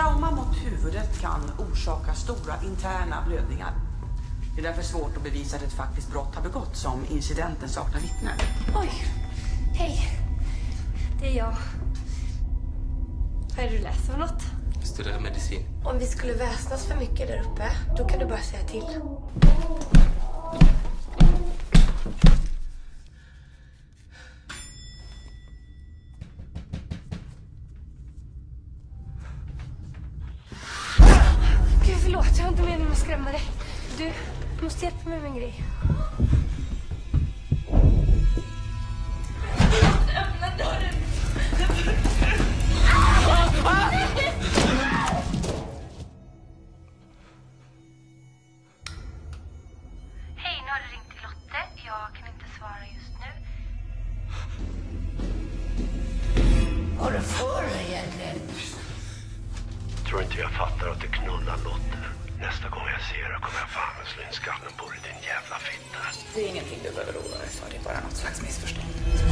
Trauma mot huvudet kan orsaka stora interna blödningar. Det är därför svårt att bevisa att ett faktiskt brott har begåtts om incidenten saknar vittnen. Oj, hej. Det är jag. Vad är det du läser för något? Studerar medicin. Om vi skulle väsnas för mycket där uppe, då kan du bara säga till. Förlåt. Jag har inte meningen att skrämma dig. Du, måste hjälpa mig med en grej. Öppna dörren! Hej, nu har du ringt till Lotte. Jag kan inte svara just nu. Har du för egentligen? Tror inte jag fattar att du knullar Lotte. Nästa jag ser dig kommer jag fan att slå in skallen på dig din jävla fitta. Det är ingenting du behöver oroa dig för. Det är bara något slags missförstånd.